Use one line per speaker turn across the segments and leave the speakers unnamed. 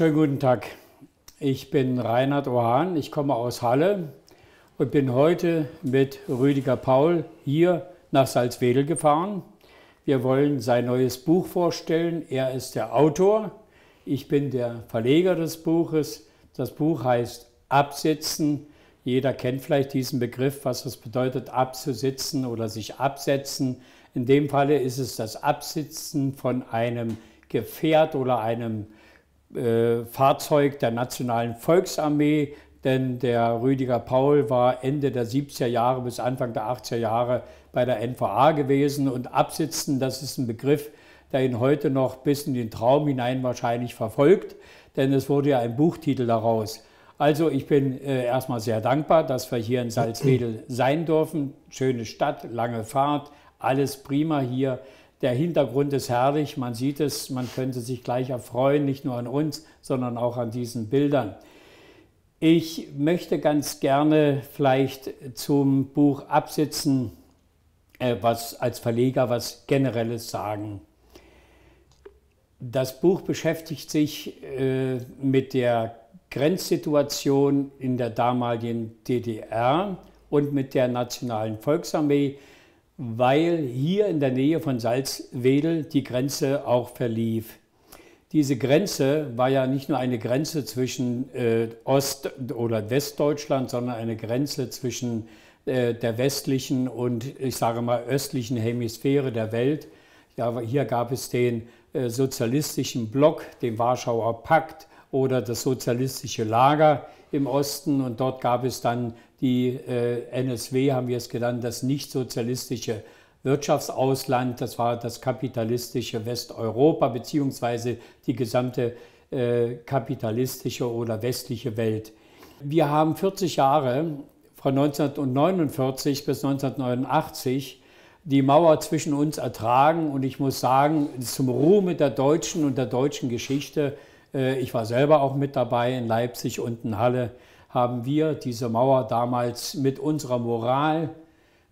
Schönen guten Tag. Ich bin Reinhard Ohan, ich komme aus Halle und bin heute mit Rüdiger Paul hier nach Salzwedel gefahren. Wir wollen sein neues Buch vorstellen. Er ist der Autor, ich bin der Verleger des Buches. Das Buch heißt Absitzen. Jeder kennt vielleicht diesen Begriff, was es bedeutet, abzusitzen oder sich absetzen. In dem Falle ist es das Absitzen von einem Gefährt oder einem äh, Fahrzeug der Nationalen Volksarmee, denn der Rüdiger Paul war Ende der 70er Jahre bis Anfang der 80er Jahre bei der NVA gewesen und Absitzen, das ist ein Begriff, der ihn heute noch bis in den Traum hinein wahrscheinlich verfolgt, denn es wurde ja ein Buchtitel daraus. Also ich bin äh, erstmal sehr dankbar, dass wir hier in Salzwedel sein dürfen. Schöne Stadt, lange Fahrt, alles prima hier. Der Hintergrund ist herrlich, man sieht es, man könnte sich gleich erfreuen, nicht nur an uns, sondern auch an diesen Bildern. Ich möchte ganz gerne vielleicht zum Buch Absitzen äh, was als Verleger was Generelles sagen. Das Buch beschäftigt sich äh, mit der Grenzsituation in der damaligen DDR und mit der Nationalen Volksarmee weil hier in der Nähe von Salzwedel die Grenze auch verlief. Diese Grenze war ja nicht nur eine Grenze zwischen äh, Ost- oder Westdeutschland, sondern eine Grenze zwischen äh, der westlichen und ich sage mal östlichen Hemisphäre der Welt. Ja, hier gab es den äh, sozialistischen Block, den Warschauer Pakt oder das sozialistische Lager im Osten und dort gab es dann die äh, NSW, haben wir es genannt, das nicht-sozialistische Wirtschaftsausland, das war das kapitalistische Westeuropa beziehungsweise die gesamte äh, kapitalistische oder westliche Welt. Wir haben 40 Jahre von 1949 bis 1989 die Mauer zwischen uns ertragen. Und ich muss sagen, zum Ruhme der Deutschen und der deutschen Geschichte äh, ich war selber auch mit dabei in Leipzig und in Halle, haben wir diese Mauer damals mit unserer Moral,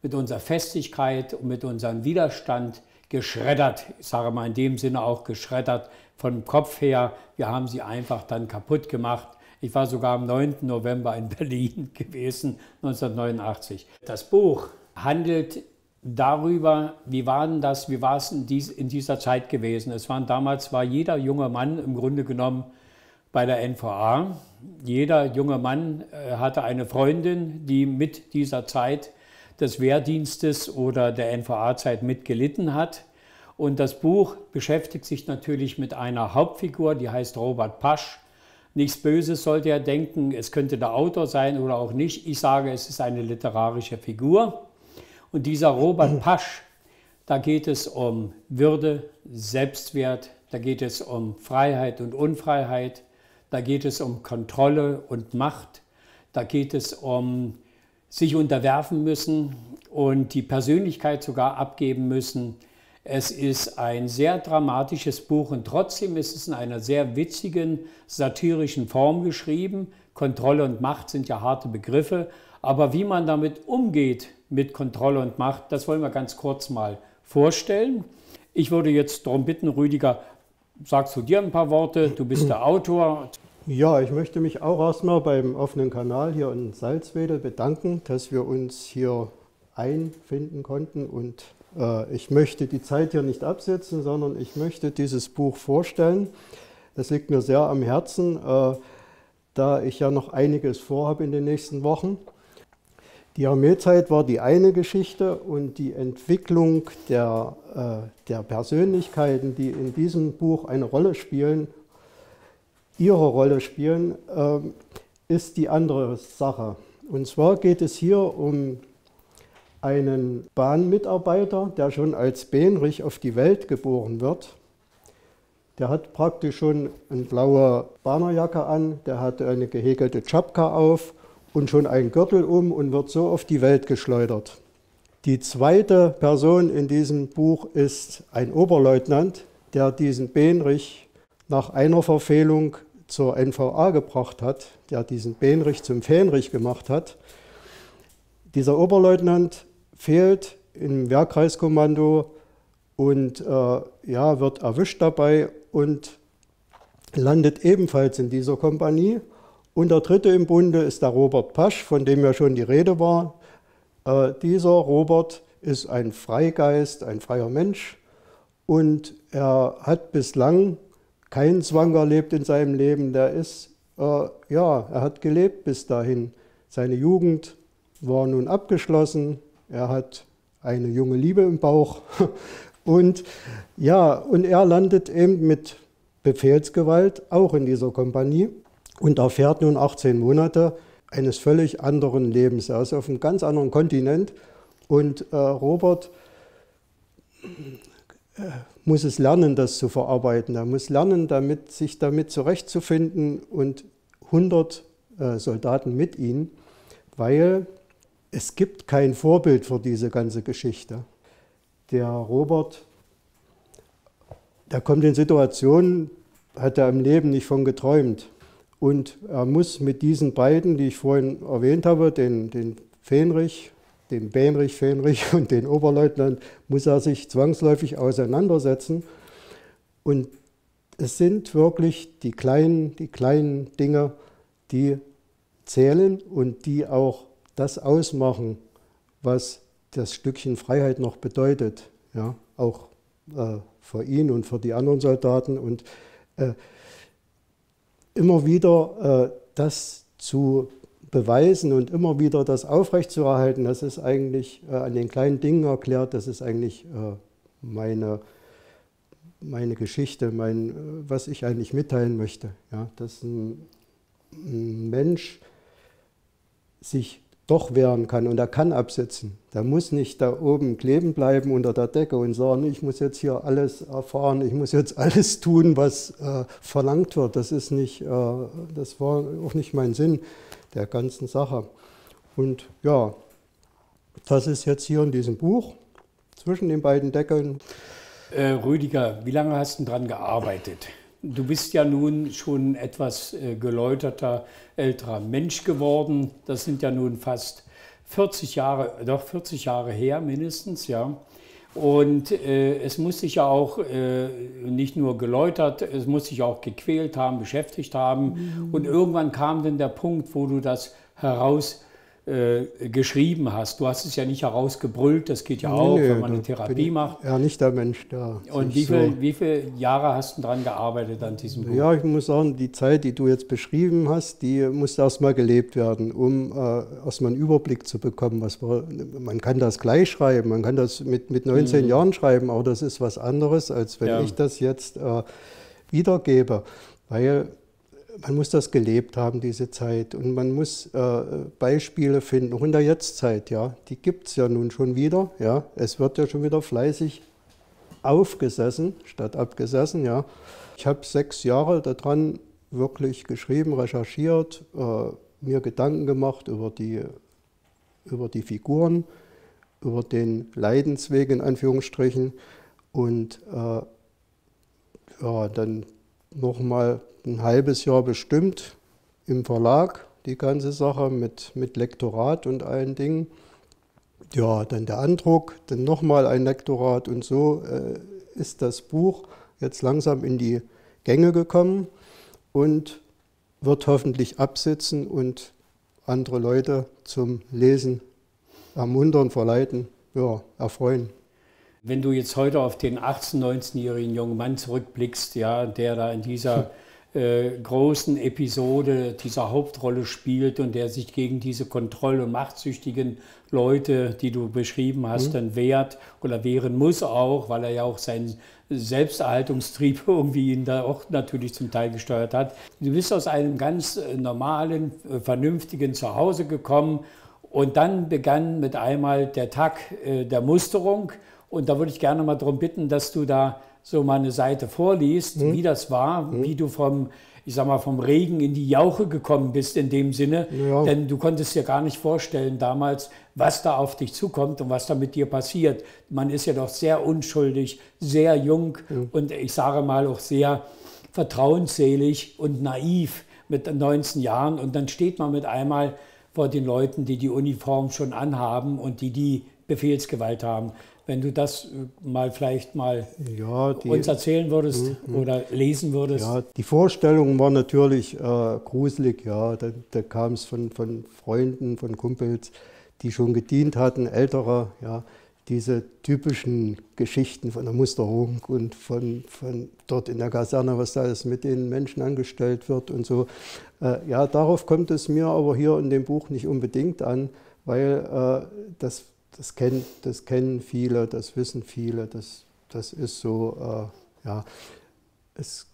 mit unserer Festigkeit und mit unserem Widerstand geschreddert. Ich sage mal in dem Sinne auch geschreddert vom Kopf her. Wir haben sie einfach dann kaputt gemacht. Ich war sogar am 9. November in Berlin gewesen, 1989. Das Buch handelt darüber, wie war denn das, wie war es in, dies, in, dieser Zeit gewesen. Es waren damals war jeder junge Mann im Grunde genommen bei der NVA. Jeder junge Mann äh, hatte eine Freundin, die mit dieser Zeit des Wehrdienstes oder der NVA-Zeit mitgelitten hat. Und das Buch beschäftigt sich natürlich mit einer Hauptfigur, die heißt Robert Pasch. Nichts Böses sollte er denken, es könnte der Autor sein oder auch nicht. Ich sage, es ist eine literarische Figur. Und dieser Robert Pasch, da geht es um Würde, Selbstwert, da geht es um Freiheit und Unfreiheit, da geht es um Kontrolle und Macht, da geht es um sich unterwerfen müssen und die Persönlichkeit sogar abgeben müssen. Es ist ein sehr dramatisches Buch und trotzdem ist es in einer sehr witzigen, satirischen Form geschrieben. Kontrolle und Macht sind ja harte Begriffe, aber wie man damit umgeht, mit Kontrolle und Macht, das wollen wir ganz kurz mal vorstellen. Ich würde jetzt darum bitten, Rüdiger, sagst du dir ein paar Worte, du bist der Autor.
Ja, ich möchte mich auch erstmal beim offenen Kanal hier in Salzwedel bedanken, dass wir uns hier einfinden konnten und äh, ich möchte die Zeit hier nicht absetzen, sondern ich möchte dieses Buch vorstellen. Das liegt mir sehr am Herzen, äh, da ich ja noch einiges vorhabe in den nächsten Wochen. Die Armeezeit war die eine Geschichte und die Entwicklung der, äh, der Persönlichkeiten, die in diesem Buch eine Rolle spielen, ihre Rolle spielen, äh, ist die andere Sache. Und zwar geht es hier um einen Bahnmitarbeiter, der schon als Behnrich auf die Welt geboren wird. Der hat praktisch schon eine blaue Bahnerjacke an, der hat eine gehäkelte Tschapka auf und schon einen Gürtel um und wird so auf die Welt geschleudert. Die zweite Person in diesem Buch ist ein Oberleutnant, der diesen Behnrich nach einer Verfehlung zur NVA gebracht hat, der diesen Behnrich zum Fähnrich gemacht hat. Dieser Oberleutnant fehlt im Wehrkreiskommando und äh, ja, wird erwischt dabei und landet ebenfalls in dieser Kompanie. Und der dritte im Bunde ist der Robert Pasch, von dem ja schon die Rede war. Äh, dieser Robert ist ein Freigeist, ein freier Mensch und er hat bislang keinen Zwang erlebt in seinem Leben. Der ist, äh, ja, er hat gelebt bis dahin. Seine Jugend war nun abgeschlossen. Er hat eine junge Liebe im Bauch. Und ja, und er landet eben mit Befehlsgewalt auch in dieser Kompanie und erfährt nun 18 Monate eines völlig anderen Lebens. Er ist auf einem ganz anderen Kontinent und äh, Robert äh, muss es lernen, das zu verarbeiten. Er muss lernen, damit, sich damit zurechtzufinden und 100 äh, Soldaten mit ihm, weil es gibt kein Vorbild für diese ganze Geschichte. Der Robert, der kommt in Situationen, hat er im Leben nicht von geträumt. Und er muss mit diesen beiden, die ich vorhin erwähnt habe, den, den Fähnrich, den Bähnrich, Fähnrich und den Oberleutnant, muss er sich zwangsläufig auseinandersetzen. Und es sind wirklich die kleinen, die kleinen Dinge, die zählen und die auch das ausmachen, was das Stückchen Freiheit noch bedeutet, ja, auch äh, für ihn und für die anderen Soldaten. Und äh, immer wieder äh, das zu beweisen und immer wieder das aufrechtzuerhalten, das ist eigentlich äh, an den kleinen Dingen erklärt, das ist eigentlich äh, meine, meine Geschichte, mein, äh, was ich eigentlich mitteilen möchte. Ja, dass ein, ein Mensch sich doch wehren kann und er kann absitzen. Der muss nicht da oben kleben bleiben unter der Decke und sagen, ich muss jetzt hier alles erfahren, ich muss jetzt alles tun, was äh, verlangt wird. Das ist nicht, äh, das war auch nicht mein Sinn der ganzen Sache. Und ja, das ist jetzt hier in diesem Buch zwischen den beiden Deckeln.
Äh, Rüdiger, wie lange hast du dran gearbeitet? Du bist ja nun schon etwas äh, geläuterter, älterer Mensch geworden. Das sind ja nun fast 40 Jahre, doch 40 Jahre her mindestens, ja. Und äh, es muss sich ja auch äh, nicht nur geläutert, es muss sich auch gequält haben, beschäftigt haben. Mhm. Und irgendwann kam dann der Punkt, wo du das heraus äh, geschrieben hast. Du hast es ja nicht herausgebrüllt, das geht ja auch, nee, wenn man eine Therapie macht.
Ja, nicht der Mensch da.
Und wie, viel, so wie viele Jahre hast du daran gearbeitet an diesem Buch?
Ja, ich muss sagen, die Zeit, die du jetzt beschrieben hast, die muss erstmal gelebt werden, um äh, erstmal einen Überblick zu bekommen. Was war, man kann das gleich schreiben, man kann das mit, mit 19 mhm. Jahren schreiben, aber das ist was anderes, als wenn ja. ich das jetzt äh, wiedergebe. Weil man muss das gelebt haben, diese Zeit. Und man muss äh, Beispiele finden, auch in der Jetztzeit, ja. Die gibt es ja nun schon wieder, ja. Es wird ja schon wieder fleißig aufgesessen, statt abgesessen, ja. Ich habe sechs Jahre daran wirklich geschrieben, recherchiert, äh, mir Gedanken gemacht über die, über die Figuren, über den Leidensweg in Anführungsstrichen und äh, ja, dann nochmal ein halbes Jahr bestimmt im Verlag, die ganze Sache mit, mit Lektorat und allen Dingen. Ja, dann der Andruck, dann nochmal ein Lektorat und so äh, ist das Buch jetzt langsam in die Gänge gekommen und wird hoffentlich absitzen und andere Leute zum Lesen ermuntern, verleiten, ja, erfreuen.
Wenn du jetzt heute auf den 18-, 19-jährigen jungen Mann zurückblickst, ja, der da in dieser großen Episode dieser Hauptrolle spielt und der sich gegen diese kontroll- und machtsüchtigen Leute, die du beschrieben hast, mhm. dann wehrt oder wehren muss auch, weil er ja auch seinen Selbsterhaltungstrieb irgendwie ihn da auch natürlich zum Teil gesteuert hat. Du bist aus einem ganz äh, normalen, äh, vernünftigen Zuhause gekommen und dann begann mit einmal der Tag der Musterung und da würde ich gerne mal darum bitten, dass du da so mal eine Seite vorliest, mhm. wie das war, mhm. wie du vom, ich sag mal, vom Regen in die Jauche gekommen bist in dem Sinne. Ja. Denn du konntest dir gar nicht vorstellen damals, was da auf dich zukommt und was da mit dir passiert. Man ist ja doch sehr unschuldig, sehr jung mhm. und ich sage mal auch sehr vertrauensselig und naiv mit 19 Jahren. Und dann steht man mit einmal vor den Leuten, die die Uniform schon anhaben und die die Befehlsgewalt haben. Wenn du das äh, mal vielleicht mal
ja, die,
uns erzählen würdest mm, oder lesen würdest.
Ja, die Vorstellung war natürlich äh, gruselig, ja. Da, da kam es von, von Freunden, von Kumpels, die schon gedient hatten, ältere, ja diese typischen Geschichten von der Musterung und von, von dort in der Kaserne, was da alles mit den Menschen angestellt wird und so. Äh, ja, darauf kommt es mir aber hier in dem Buch nicht unbedingt an, weil äh, das, das, kennt, das kennen viele, das wissen viele, das, das ist so, äh, ja, es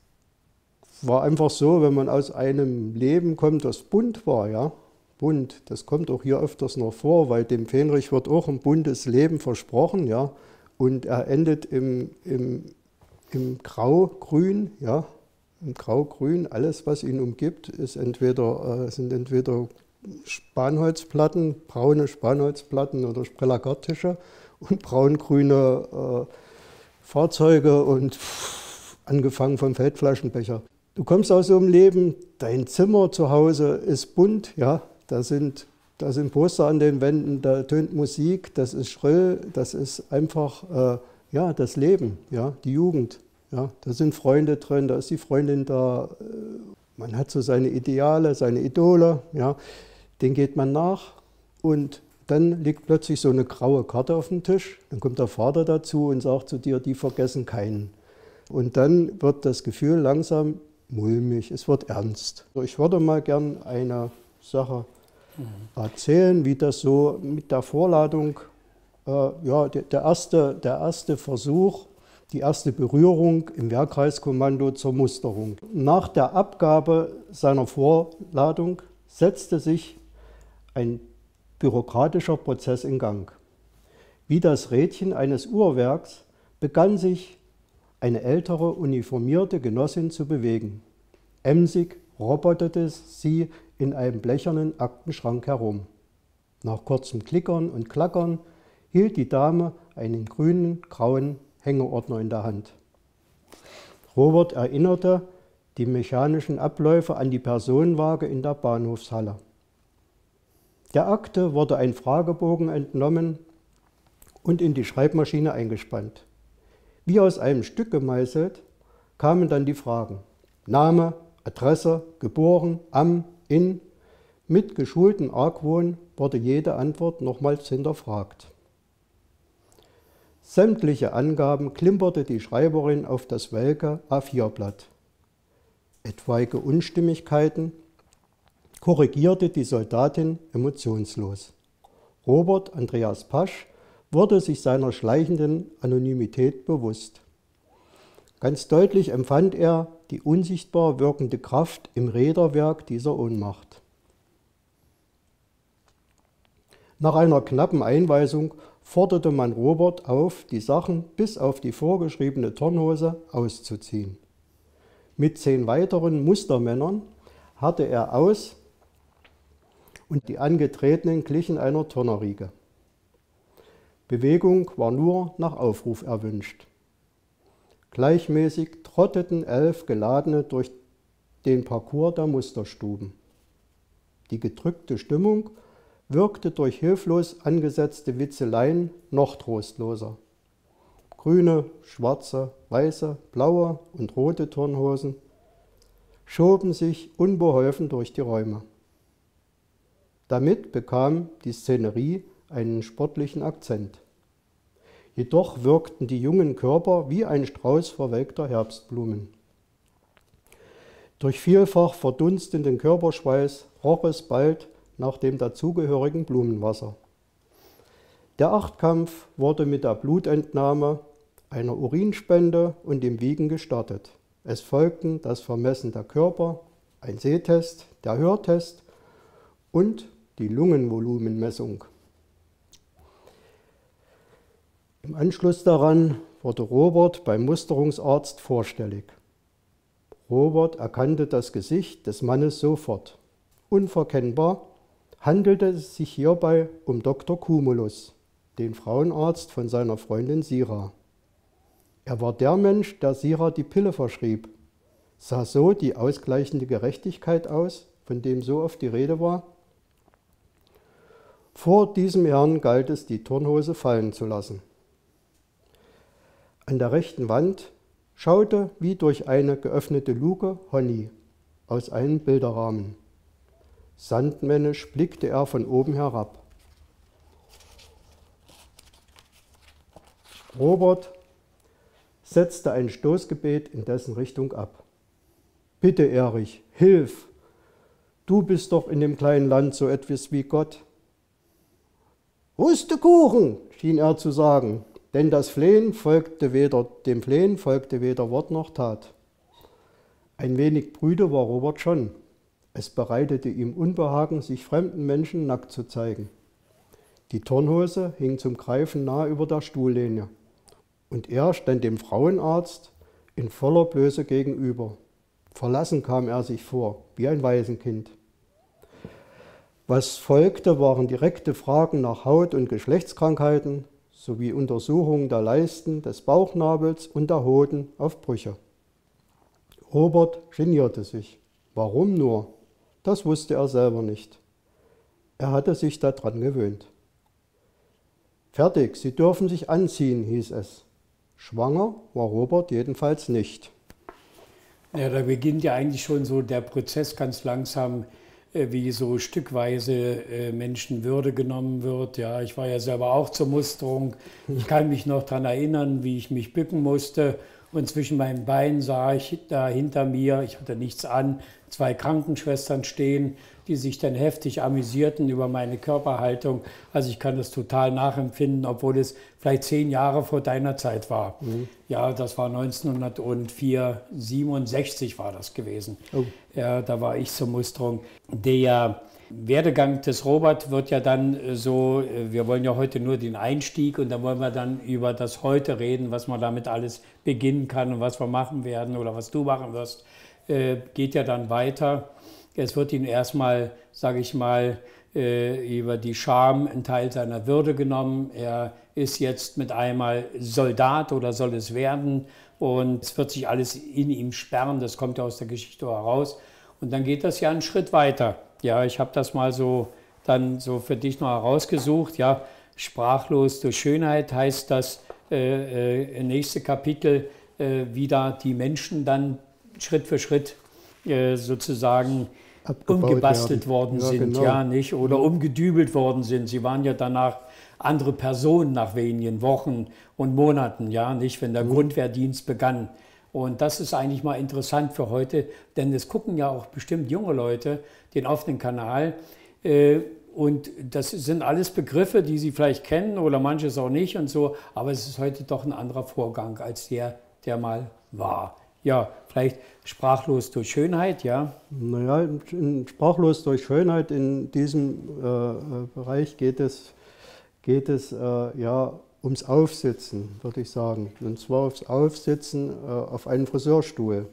war einfach so, wenn man aus einem Leben kommt, das bunt war, ja, bunt. Das kommt auch hier öfters noch vor, weil dem Fähnrich wird auch ein buntes Leben versprochen, ja, und er endet im, im, im Grau-Grün, ja, im Grau-Grün. Alles, was ihn umgibt, ist entweder, äh, sind entweder Spanholzplatten, braune Spanholzplatten oder Sprellagartische und braungrüne äh, Fahrzeuge und pff, angefangen vom Feldflaschenbecher. Du kommst aus so einem Leben, dein Zimmer zu Hause ist bunt, ja, da sind, da sind Poster an den Wänden, da tönt Musik, das ist schrill, das ist einfach äh, ja, das Leben, ja, die Jugend. Ja. Da sind Freunde drin, da ist die Freundin da, äh, man hat so seine Ideale, seine Idole, ja, den geht man nach und dann liegt plötzlich so eine graue Karte auf dem Tisch, dann kommt der Vater dazu und sagt zu dir, die vergessen keinen. Und dann wird das Gefühl langsam mulmig, es wird ernst. Ich würde mal gern eine Sache erzählen, wie das so mit der Vorladung, äh, ja, der, der, erste, der erste Versuch, die erste Berührung im Wehrkreiskommando zur Musterung. Nach der Abgabe seiner Vorladung setzte sich ein bürokratischer Prozess in Gang. Wie das Rädchen eines Uhrwerks begann sich eine ältere uniformierte Genossin zu bewegen. Emsig robotete sie in einem blechernen Aktenschrank herum. Nach kurzem Klickern und Klackern hielt die Dame einen grünen, grauen Hängeordner in der Hand. Robert erinnerte die mechanischen Abläufe an die Personenwaage in der Bahnhofshalle. Der Akte wurde ein Fragebogen entnommen und in die Schreibmaschine eingespannt. Wie aus einem Stück gemeißelt kamen dann die Fragen. Name, Adresse, geboren, am, in, mit geschulten Argwohn wurde jede Antwort nochmals hinterfragt. Sämtliche Angaben klimperte die Schreiberin auf das welke A4-Blatt. Etwaige Unstimmigkeiten korrigierte die Soldatin emotionslos. Robert Andreas Pasch wurde sich seiner schleichenden Anonymität bewusst. Ganz deutlich empfand er die unsichtbar wirkende Kraft im Räderwerk dieser Ohnmacht. Nach einer knappen Einweisung forderte man Robert auf, die Sachen bis auf die vorgeschriebene Turnhose auszuziehen. Mit zehn weiteren Mustermännern hatte er aus und die Angetretenen glichen einer Turnerriege. Bewegung war nur nach Aufruf erwünscht. Gleichmäßig trotteten elf Geladene durch den Parcours der Musterstuben. Die gedrückte Stimmung wirkte durch hilflos angesetzte Witzeleien noch trostloser. Grüne, schwarze, weiße, blaue und rote Turnhosen schoben sich unbeholfen durch die Räume. Damit bekam die Szenerie einen sportlichen Akzent. Jedoch wirkten die jungen Körper wie ein Strauß verwelkter Herbstblumen. Durch vielfach verdunstenden Körperschweiß roch es bald nach dem dazugehörigen Blumenwasser. Der Achtkampf wurde mit der Blutentnahme, einer Urinspende und dem Wiegen gestartet. Es folgten das Vermessen der Körper, ein Sehtest, der Hörtest und die Lungenvolumenmessung. Im Anschluss daran wurde Robert beim Musterungsarzt vorstellig. Robert erkannte das Gesicht des Mannes sofort. Unverkennbar handelte es sich hierbei um Dr. Cumulus, den Frauenarzt von seiner Freundin Sira. Er war der Mensch, der Sira die Pille verschrieb. Sah so die ausgleichende Gerechtigkeit aus, von dem so oft die Rede war? Vor diesem Herrn galt es, die Turnhose fallen zu lassen. An der rechten Wand schaute wie durch eine geöffnete Luke Honey aus einem Bilderrahmen. Sandmännisch blickte er von oben herab. Robert setzte ein Stoßgebet in dessen Richtung ab. Bitte, Erich, hilf! Du bist doch in dem kleinen Land so etwas wie Gott. Rustekuchen, schien er zu sagen, denn das Flehen folgte weder, dem Flehen folgte weder Wort noch Tat. Ein wenig brüde war Robert schon. Es bereitete ihm Unbehagen, sich fremden Menschen nackt zu zeigen. Die Turnhose hing zum Greifen nah über der Stuhllehne und er stand dem Frauenarzt in voller Blöße gegenüber. Verlassen kam er sich vor, wie ein Waisenkind. Was folgte, waren direkte Fragen nach Haut- und Geschlechtskrankheiten sowie Untersuchungen der Leisten, des Bauchnabels und der Hoden auf Brüche. Robert genierte sich. Warum nur? Das wusste er selber nicht. Er hatte sich daran gewöhnt. Fertig, Sie dürfen sich anziehen, hieß es. Schwanger war Robert jedenfalls nicht.
Ja, da beginnt ja eigentlich schon so der Prozess ganz langsam, wie so stückweise äh, Menschenwürde genommen wird. Ja, ich war ja selber auch zur Musterung. Ich kann mich noch daran erinnern, wie ich mich bücken musste und zwischen meinen Beinen sah ich da hinter mir, ich hatte nichts an, zwei Krankenschwestern stehen, die sich dann heftig amüsierten über meine Körperhaltung. Also ich kann das total nachempfinden, obwohl es vielleicht zehn Jahre vor deiner Zeit war. Mhm. Ja, das war 1904, 67 war das gewesen. Oh. Ja, da war ich zur Musterung. Der Werdegang des Robert wird ja dann äh, so, äh, wir wollen ja heute nur den Einstieg und dann wollen wir dann über das Heute reden, was man damit alles beginnen kann und was wir machen werden oder was du machen wirst, äh, geht ja dann weiter. Es wird ihm erstmal, sage ich mal, über die Scham ein Teil seiner Würde genommen. Er ist jetzt mit einmal Soldat oder soll es werden und es wird sich alles in ihm sperren, das kommt ja aus der Geschichte heraus. Und dann geht das ja einen Schritt weiter. Ja, ich habe das mal so dann so für dich noch herausgesucht. Ja, sprachlos durch Schönheit heißt das äh, äh, nächste Kapitel, äh, wie da die Menschen dann Schritt für Schritt äh, sozusagen umgebastelt werden. worden ja, sind, genau. ja, nicht? Oder umgedübelt worden sind. Sie waren ja danach andere Personen nach wenigen Wochen und Monaten, ja, nicht, wenn der mhm. Grundwehrdienst begann. Und das ist eigentlich mal interessant für heute, denn es gucken ja auch bestimmt junge Leute den offenen Kanal. Äh, und das sind alles Begriffe, die Sie vielleicht kennen oder manches auch nicht und so, aber es ist heute doch ein anderer Vorgang als der, der mal war. Ja, vielleicht sprachlos durch Schönheit, ja?
Naja, sprachlos durch Schönheit in diesem äh, äh, Bereich geht es, geht es äh, ja ums Aufsitzen, würde ich sagen. Und zwar aufs Aufsitzen äh, auf einen Friseurstuhl.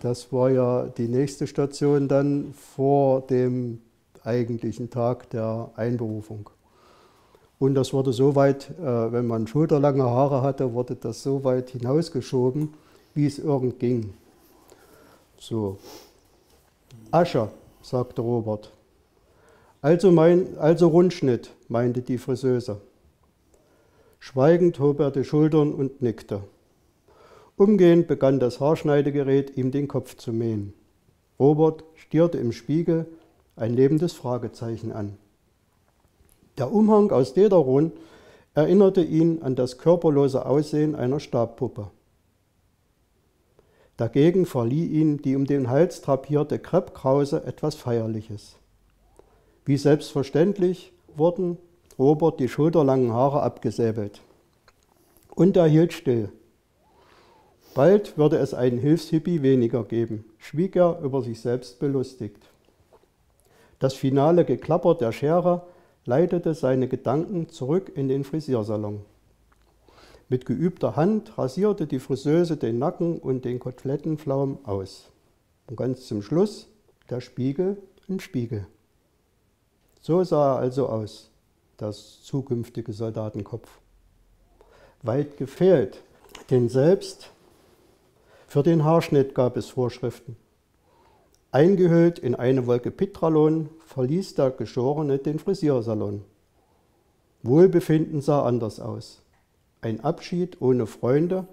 Das war ja die nächste Station dann vor dem eigentlichen Tag der Einberufung. Und das wurde so weit, äh, wenn man schulterlange Haare hatte, wurde das so weit hinausgeschoben, wie es irgend ging. So. Ascher, sagte Robert. Also, mein, also Rundschnitt, meinte die Friseuse. Schweigend hob er die Schultern und nickte. Umgehend begann das Haarschneidegerät ihm den Kopf zu mähen. Robert stierte im Spiegel ein lebendes Fragezeichen an. Der Umhang aus Dederon erinnerte ihn an das körperlose Aussehen einer Stabpuppe. Dagegen verlieh ihm die um den Hals drapierte Kreppkrause etwas Feierliches. Wie selbstverständlich wurden Robert die schulterlangen Haare abgesäbelt. Und er hielt still. Bald würde es einen Hilfshippie weniger geben, schwieg er über sich selbst belustigt. Das finale Geklapper der Schere leitete seine Gedanken zurück in den Frisiersalon. Mit geübter Hand rasierte die Friseuse den Nacken und den Kotelettenflaum aus. Und ganz zum Schluss der Spiegel im Spiegel. So sah er also aus das zukünftige Soldatenkopf. Weit gefehlt, denn selbst für den Haarschnitt gab es Vorschriften. Eingehüllt in eine Wolke Pitralon verließ der Geschorene den Frisiersalon. Wohlbefinden sah anders aus. Ein Abschied ohne Freunde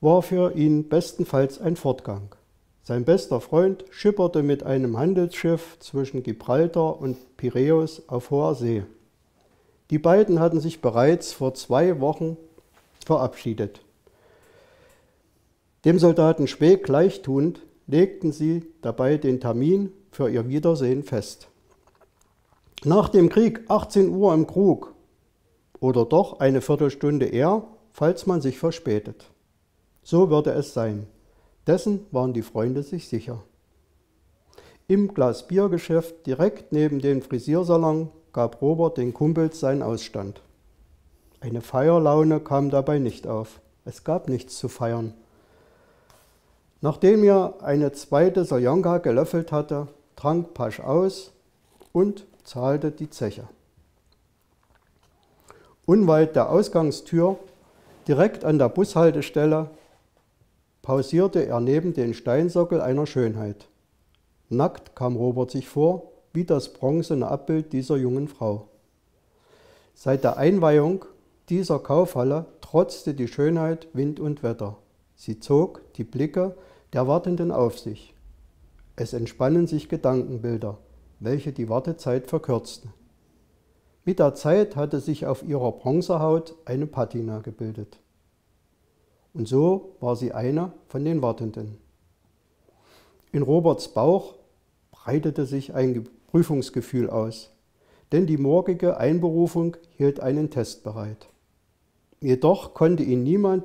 war für ihn bestenfalls ein Fortgang. Sein bester Freund schipperte mit einem Handelsschiff zwischen Gibraltar und Piräus auf hoher See. Die beiden hatten sich bereits vor zwei Wochen verabschiedet. Dem Soldaten Spee gleichtuend legten sie dabei den Termin für ihr Wiedersehen fest. Nach dem Krieg 18 Uhr im Krug oder doch eine Viertelstunde eher, falls man sich verspätet. So würde es sein. Dessen waren die Freunde sich sicher. Im Glasbiergeschäft direkt neben dem Frisiersalon gab Robert den Kumpels seinen Ausstand. Eine Feierlaune kam dabei nicht auf. Es gab nichts zu feiern. Nachdem er eine zweite Salonka gelöffelt hatte, trank Pasch aus und zahlte die Zeche. Unweit der Ausgangstür, direkt an der Bushaltestelle, pausierte er neben den Steinsockel einer Schönheit. Nackt kam Robert sich vor, wie das bronzene Abbild dieser jungen Frau. Seit der Einweihung dieser Kaufhalle trotzte die Schönheit Wind und Wetter. Sie zog die Blicke der Wartenden auf sich. Es entspannen sich Gedankenbilder, welche die Wartezeit verkürzten. Mit der Zeit hatte sich auf ihrer Bronzehaut eine Patina gebildet. Und so war sie eine von den Wartenden. In Roberts Bauch breitete sich ein Prüfungsgefühl aus, denn die morgige Einberufung hielt einen Test bereit. Jedoch konnte ihm niemand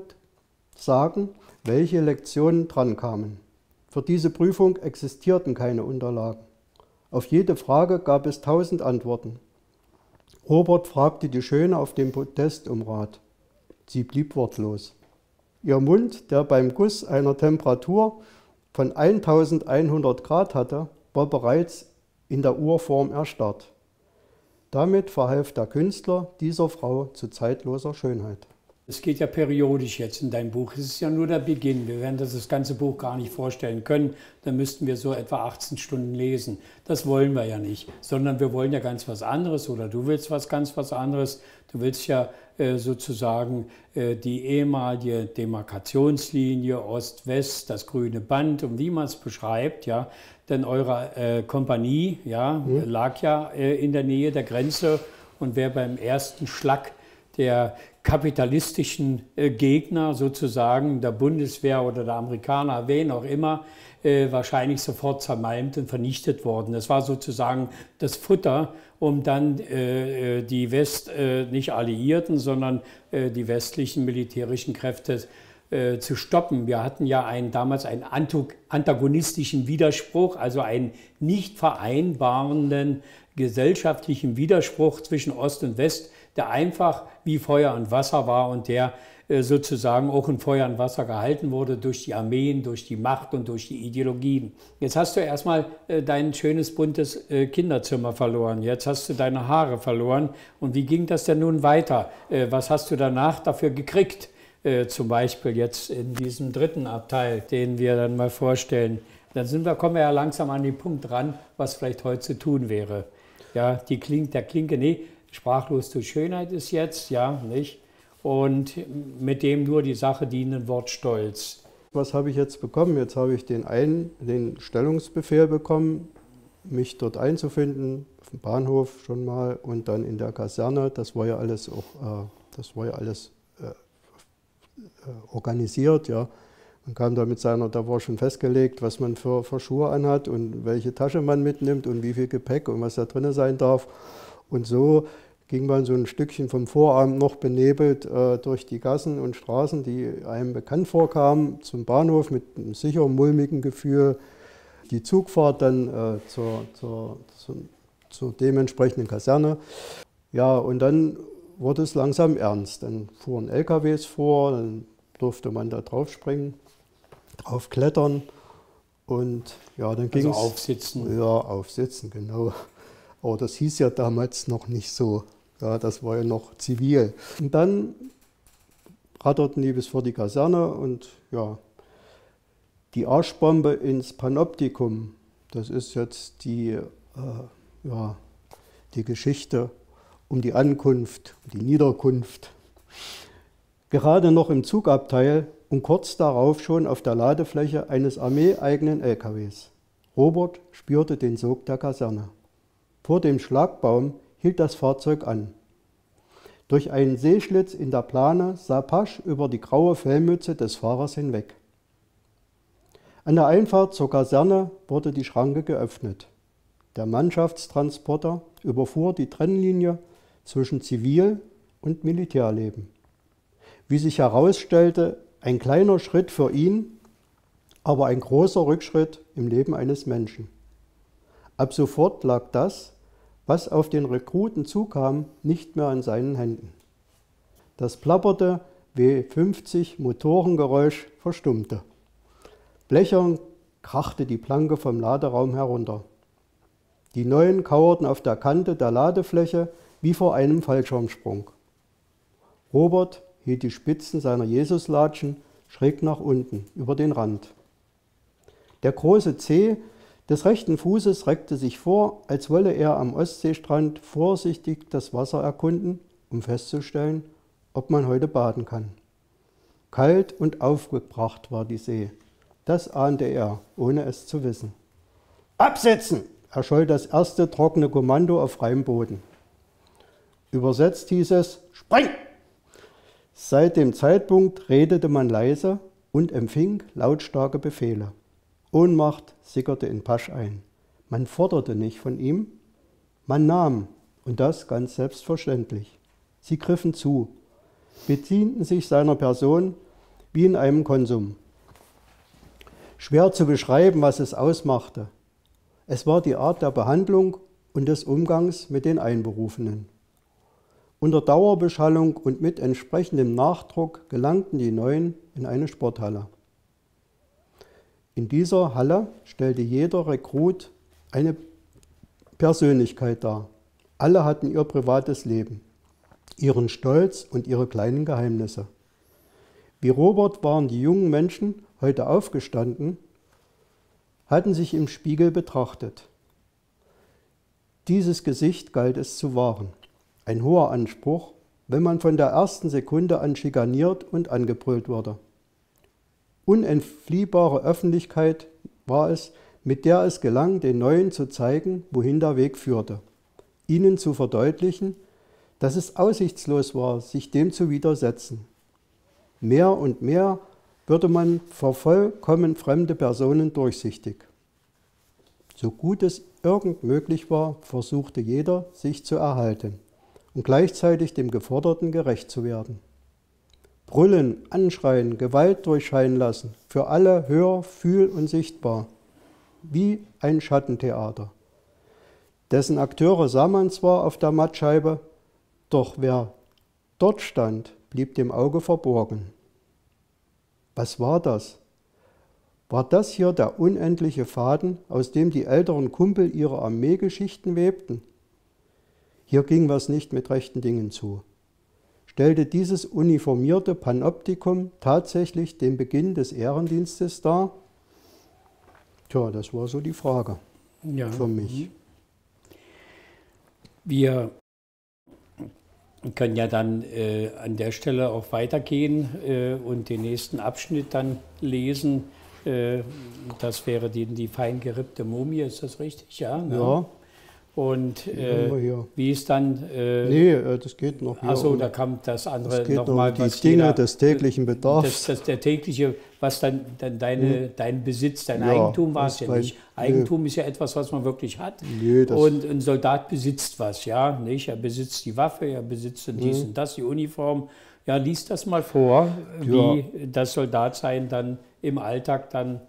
sagen, welche Lektionen drankamen. Für diese Prüfung existierten keine Unterlagen. Auf jede Frage gab es tausend Antworten. Robert fragte die Schöne auf dem Podest um Rat. Sie blieb wortlos. Ihr Mund, der beim Guss einer Temperatur von 1100 Grad hatte, war bereits in der Urform erstarrt. Damit verhalf der Künstler dieser Frau zu zeitloser Schönheit.
Es geht ja periodisch jetzt in deinem Buch. Es ist ja nur der Beginn. Wir werden das, das ganze Buch gar nicht vorstellen können. Dann müssten wir so etwa 18 Stunden lesen. Das wollen wir ja nicht, sondern wir wollen ja ganz was anderes oder du willst was ganz was anderes. Du willst ja äh, sozusagen äh, die ehemalige Demarkationslinie Ost-West, das grüne Band und wie man es beschreibt, ja. Denn eure äh, Kompanie ja, mhm. lag ja äh, in der Nähe der Grenze und wer beim ersten Schlag der kapitalistischen äh, Gegner sozusagen, der Bundeswehr oder der Amerikaner, wen auch immer, äh, wahrscheinlich sofort zermalmt und vernichtet worden. Das war sozusagen das Futter, um dann äh, die West, nicht Alliierten, sondern die westlichen militärischen Kräfte zu stoppen. Wir hatten ja einen, damals einen antagonistischen Widerspruch, also einen nicht vereinbarenden gesellschaftlichen Widerspruch zwischen Ost und West, der einfach wie Feuer und Wasser war und der äh, sozusagen auch in Feuer und Wasser gehalten wurde durch die Armeen, durch die Macht und durch die Ideologien. Jetzt hast du erstmal äh, dein schönes buntes äh, Kinderzimmer verloren, jetzt hast du deine Haare verloren und wie ging das denn nun weiter? Was hast du danach dafür gekriegt? Zum Beispiel jetzt in diesem dritten Abteil, den wir dann mal vorstellen. Dann sind wir, kommen wir ja langsam an den Punkt ran, was vielleicht heute zu tun wäre. Ja, die Klinke, der Klinke, nee, Sprachlos zur Schönheit ist jetzt, ja, nicht? Und mit dem nur die Sache dienen Wort Stolz.
Was habe ich jetzt bekommen? Jetzt habe ich den, Ein-, den Stellungsbefehl bekommen, mich dort einzufinden, auf dem Bahnhof schon mal und dann in der Kaserne. Das war ja alles auch, äh, das war ja alles äh, äh, organisiert, ja. Man kam da mit seiner, da war schon festgelegt, was man für, für Schuhe anhat und welche Tasche man mitnimmt und wie viel Gepäck und was da drin sein darf. Und so ging man so ein Stückchen vom Vorabend noch benebelt äh, durch die Gassen und Straßen, die einem bekannt vorkamen, zum Bahnhof mit einem sicher mulmigen Gefühl. Die Zugfahrt dann äh, zur, zur, zur, zur, dementsprechenden Kaserne. Ja, und dann wurde es langsam ernst. Dann fuhren LKWs vor, dann durfte man da drauf springen, drauf klettern. Und ja, dann ging es.
Also aufsitzen.
Ja, aufsitzen, genau. Aber das hieß ja damals noch nicht so. Ja, das war ja noch zivil. Und dann ratterten die bis vor die Kaserne und ja, die Arschbombe ins Panoptikum, das ist jetzt die, äh, ja, die Geschichte um die Ankunft, die Niederkunft Gerade noch im Zugabteil und kurz darauf schon auf der Ladefläche eines armeeeigenen LKWs. Robert spürte den Sog der Kaserne. Vor dem Schlagbaum hielt das Fahrzeug an. Durch einen Seeschlitz in der Plane sah Pasch über die graue Fellmütze des Fahrers hinweg. An der Einfahrt zur Kaserne wurde die Schranke geöffnet. Der Mannschaftstransporter überfuhr die Trennlinie zwischen Zivil- und Militärleben. Wie sich herausstellte, ein kleiner Schritt für ihn, aber ein großer Rückschritt im Leben eines Menschen. Ab sofort lag das, was auf den Rekruten zukam, nicht mehr in seinen Händen. Das plapperte W50 Motorengeräusch verstummte. Blechern krachte die Planke vom Laderaum herunter. Die Neuen kauerten auf der Kante der Ladefläche wie vor einem Fallschirmsprung. Robert hielt die Spitzen seiner Jesuslatschen schräg nach unten über den Rand. Der große Zeh des rechten Fußes reckte sich vor, als wolle er am Ostseestrand vorsichtig das Wasser erkunden, um festzustellen, ob man heute baden kann. Kalt und aufgebracht war die See. Das ahnte er, ohne es zu wissen. Absetzen! erscholl das erste trockene Kommando auf freiem Boden. Übersetzt hieß es Spring! Seit dem Zeitpunkt redete man leise und empfing lautstarke Befehle. Ohnmacht sickerte in Pasch ein. Man forderte nicht von ihm, man nahm, und das ganz selbstverständlich. Sie griffen zu, bedienten sich seiner Person wie in einem Konsum. Schwer zu beschreiben, was es ausmachte. Es war die Art der Behandlung und des Umgangs mit den Einberufenen. Unter Dauerbeschallung und mit entsprechendem Nachdruck gelangten die Neuen in eine Sporthalle. In dieser Halle stellte jeder Rekrut eine Persönlichkeit dar. Alle hatten ihr privates Leben, ihren Stolz und ihre kleinen Geheimnisse. Wie Robert waren die jungen Menschen heute aufgestanden, hatten sich im Spiegel betrachtet. Dieses Gesicht galt es zu wahren. Ein hoher Anspruch, wenn man von der ersten Sekunde an schikaniert und angebrüllt wurde unentfliehbare Öffentlichkeit war es, mit der es gelang, den Neuen zu zeigen, wohin der Weg führte, ihnen zu verdeutlichen, dass es aussichtslos war, sich dem zu widersetzen. Mehr und mehr würde man vor vollkommen fremde Personen durchsichtig. So gut es irgend möglich war, versuchte jeder, sich zu erhalten und gleichzeitig dem Geforderten gerecht zu werden. Brüllen, Anschreien, Gewalt durchscheinen lassen, für alle hör-, fühl- und sichtbar, wie ein Schattentheater. Dessen Akteure sah man zwar auf der Mattscheibe, doch wer dort stand, blieb dem Auge verborgen. Was war das? War das hier der unendliche Faden, aus dem die älteren Kumpel ihre Armeegeschichten webten? Hier ging was nicht mit rechten Dingen zu stellte dieses uniformierte Panoptikum tatsächlich den Beginn des Ehrendienstes dar? Tja, das war so die Frage ja. für mich. Mhm.
Wir können ja dann äh, an der Stelle auch weitergehen äh, und den nächsten Abschnitt dann lesen. Äh, das wäre die, die fein gerippte Mumie, ist das richtig?
Ja. Ne? Ja.
Und äh, wie ist dann.
Äh, nee, äh, das geht noch.
Achso, da kam das andere
nochmal. Die Dinge jeder, des täglichen Bedarfs.
Das, das, der tägliche, was dann, dann deine, hm. dein Besitz, dein ja, Eigentum war es ja nicht. Eigentum nee. ist ja etwas, was man wirklich hat. Nee, und ein Soldat besitzt was, ja, nicht? Er besitzt die Waffe, er besitzt hm. dies und das, die Uniform. Ja, lies das mal vor, ja. wie das Soldatsein dann im Alltag dann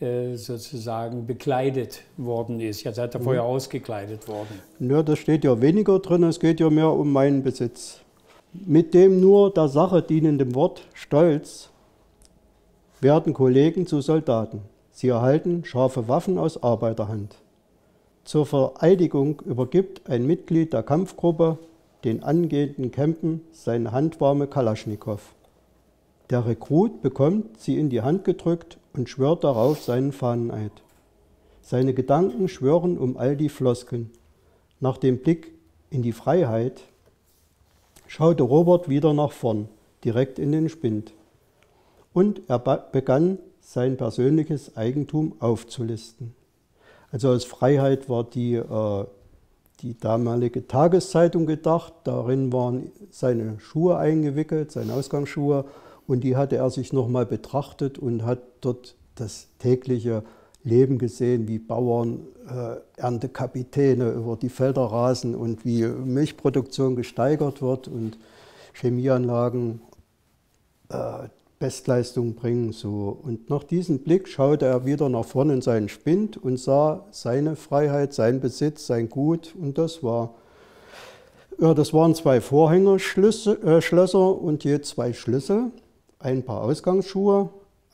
sozusagen bekleidet worden ist. Jetzt seid ihr mhm. vorher ausgekleidet worden.
Ja, das steht ja weniger drin, es geht ja mehr um meinen Besitz. Mit dem nur der Sache dienenden Wort Stolz werden Kollegen zu Soldaten. Sie erhalten scharfe Waffen aus Arbeiterhand. Zur Vereidigung übergibt ein Mitglied der Kampfgruppe den angehenden Campen seine handwarme Kalaschnikow. Der Rekrut bekommt sie in die Hand gedrückt und schwört darauf seinen Fahneneid. Seine Gedanken schwören um all die Floskeln. Nach dem Blick in die Freiheit schaute Robert wieder nach vorn, direkt in den Spind. Und er begann sein persönliches Eigentum aufzulisten. Also als Freiheit war die, äh, die damalige Tageszeitung gedacht. Darin waren seine Schuhe eingewickelt, seine Ausgangsschuhe. Und die hatte er sich nochmal betrachtet und hat dort das tägliche Leben gesehen, wie Bauern, äh, Erntekapitäne über die Felder rasen und wie Milchproduktion gesteigert wird und Chemieanlagen äh, Bestleistung bringen. So. Und nach diesem Blick schaute er wieder nach vorne in seinen Spind und sah seine Freiheit, sein Besitz, sein Gut. Und das war, ja, das waren zwei Vorhängerschlösser äh, und je zwei Schlüssel, ein paar Ausgangsschuhe,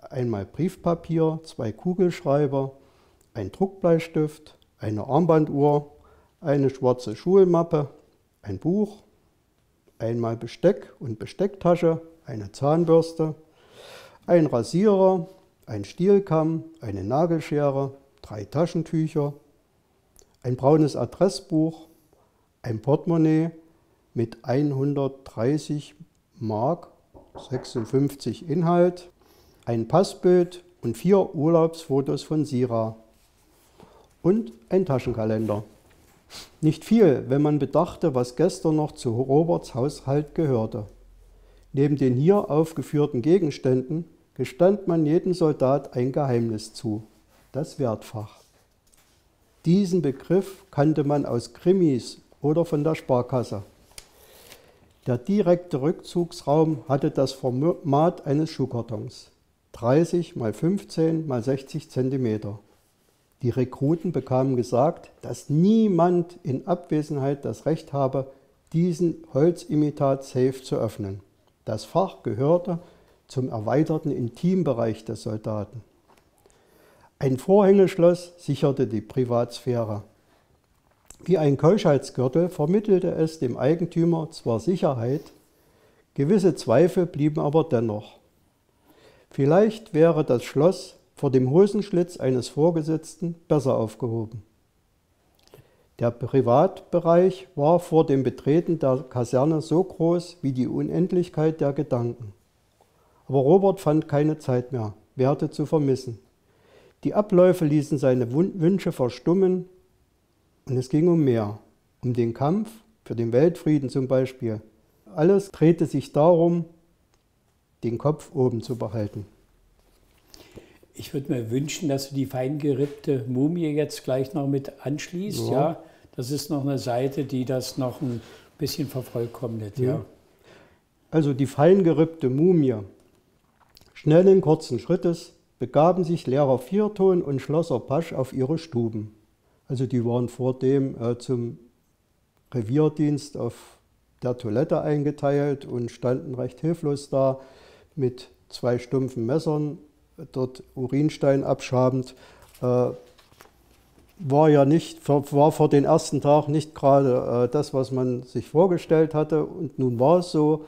einmal Briefpapier, zwei Kugelschreiber, ein Druckbleistift, eine Armbanduhr, eine schwarze Schulmappe, ein Buch, einmal Besteck und Bestecktasche, eine Zahnbürste, ein Rasierer, ein Stielkamm, eine Nagelschere, drei Taschentücher, ein braunes Adressbuch, ein Portemonnaie mit 130 Mark 56 Inhalt, ein Passbild und vier Urlaubsfotos von Sira und ein Taschenkalender. Nicht viel, wenn man bedachte, was gestern noch zu Roberts Haushalt gehörte. Neben den hier aufgeführten Gegenständen gestand man jedem Soldat ein Geheimnis zu, das Wertfach. Diesen Begriff kannte man aus Krimis oder von der Sparkasse. Der direkte Rückzugsraum hatte das Format eines Schuhkartons, 30 mal 15 mal 60 Zentimeter. Die Rekruten bekamen gesagt, dass niemand in Abwesenheit das Recht habe, diesen Holzimitat Safe zu öffnen. Das Fach gehörte zum erweiterten Intimbereich des Soldaten. Ein Vorhängeschloss sicherte die Privatsphäre. Wie ein Keuschheitsgürtel vermittelte es dem Eigentümer zwar Sicherheit, gewisse Zweifel blieben aber dennoch. Vielleicht wäre das Schloss vor dem Hosenschlitz eines Vorgesetzten besser aufgehoben. Der Privatbereich war vor dem Betreten der Kaserne so groß wie die Unendlichkeit der Gedanken. Aber Robert fand keine Zeit mehr, Werte zu vermissen. Die Abläufe ließen seine Wünsche verstummen und es ging um mehr, um den Kampf für den Weltfrieden zum Beispiel. Alles drehte sich darum, den Kopf oben zu behalten.
Ich würde mir wünschen, dass du die feingerippte Mumie jetzt gleich noch mit anschließt. Ja. ja. Das ist noch eine Seite, die das noch ein bisschen vervollkommnet. Ja. ja.
Also die feingerippte Mumie. Schnellen, kurzen Schrittes begaben sich Lehrer Vierton und Schlosser Pasch auf ihre Stuben. Also die waren vor dem äh, zum Revierdienst auf der Toilette eingeteilt und standen recht hilflos da mit zwei stumpfen Messern, dort Urinstein abschabend. Äh, war ja nicht, war vor den ersten Tag nicht gerade äh, das, was man sich vorgestellt hatte. Und nun war es so.